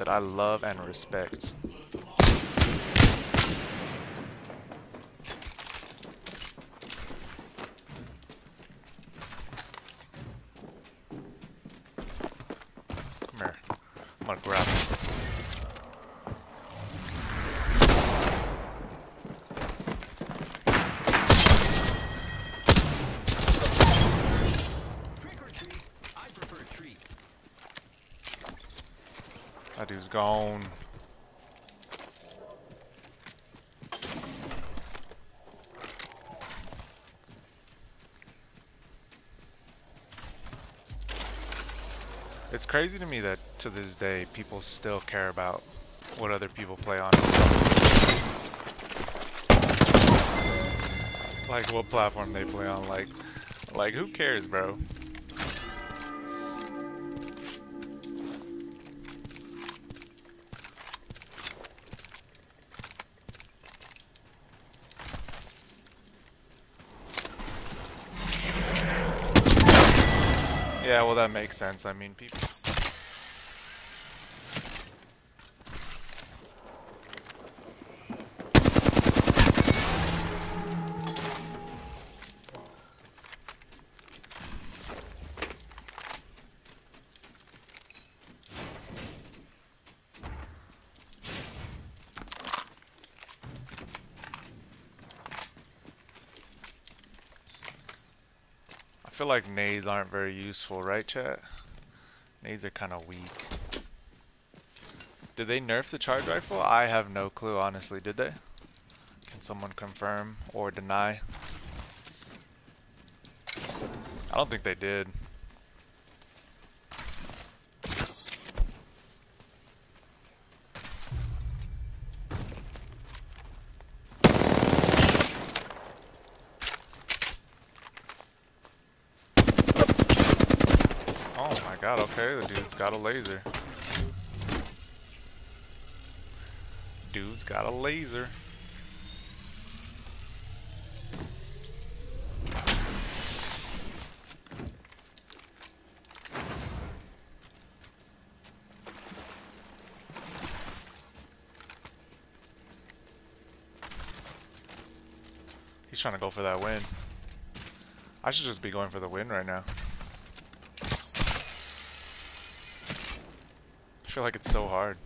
that I love and respect. Come here. I'm gonna grab him. That dude's gone. It's crazy to me that to this day people still care about what other people play on. Like what platform they play on. Like, like who cares, bro? Yeah, well that makes sense. I mean, people. Feel like nades aren't very useful, right, chat? Nades are kind of weak. Did they nerf the charge rifle? I have no clue, honestly. Did they? Can someone confirm or deny? I don't think they did. Oh my god, okay, the dude's got a laser. Dude's got a laser. He's trying to go for that win. I should just be going for the win right now. I feel like it's so hard.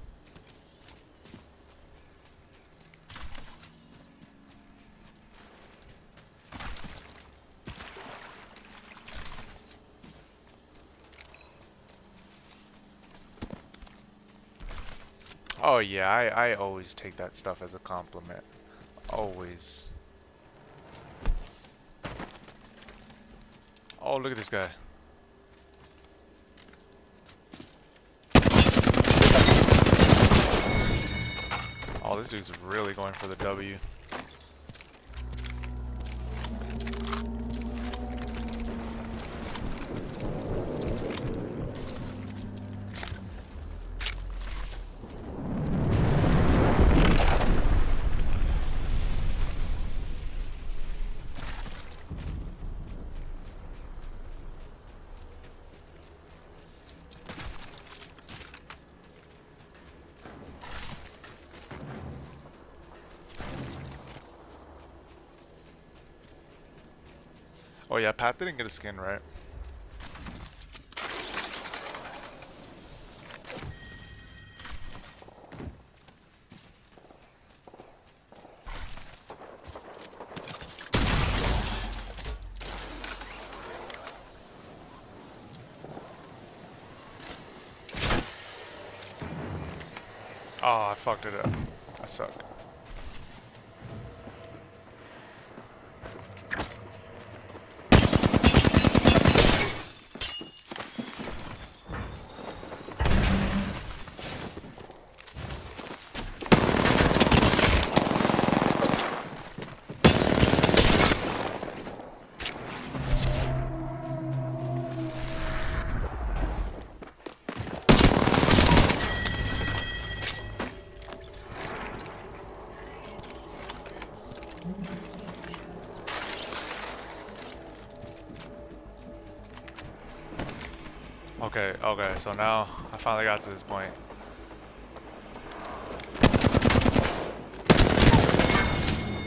Oh yeah, I, I always take that stuff as a compliment. Always. Oh, look at this guy. Oh, this dude's really going for the W. Oh yeah, Pat didn't get a skin, right? Oh, I fucked it up. I suck. Okay, okay, so now I finally got to this point.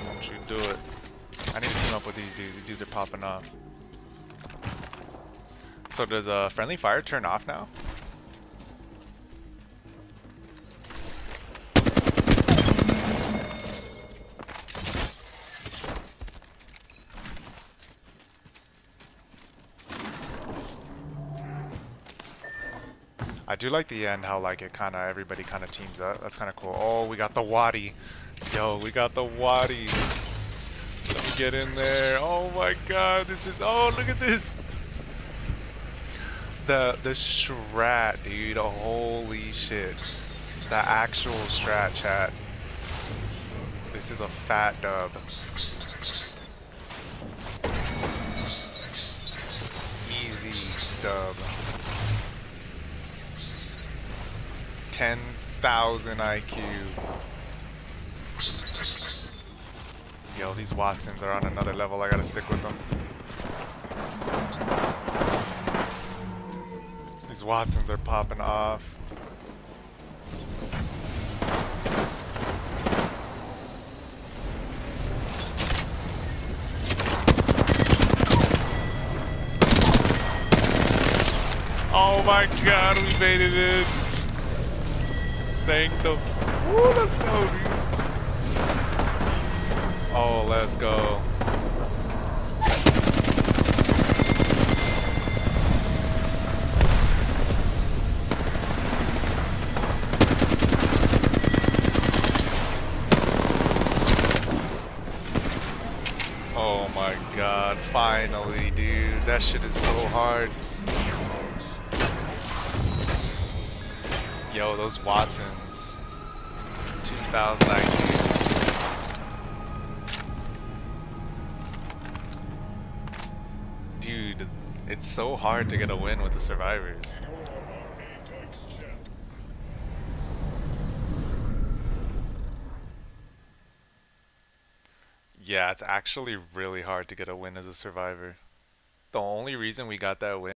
Don't you do it. I need to team up with these dudes. These are popping off. So does uh, friendly fire turn off now? Do like the end, how like it kind of, everybody kind of teams up. That's kind of cool. Oh, we got the Wadi. Yo, we got the Wadi. Let me get in there. Oh my god, this is, oh, look at this. The, the strat, dude. Holy shit. The actual strat, chat. This is a fat dub. Easy dub. 10,000 IQ. Yo, these Wattsons are on another level. I gotta stick with them. These Wattsons are popping off. Oh my god, we made it in. Thank the. Woo, let's go, dude. Oh, let's go. Oh my god, finally, dude. That shit is so hard. Yo, those Wattsons. 2000 IQ. Dude, it's so hard to get a win with the survivors. Yeah, it's actually really hard to get a win as a survivor. The only reason we got that win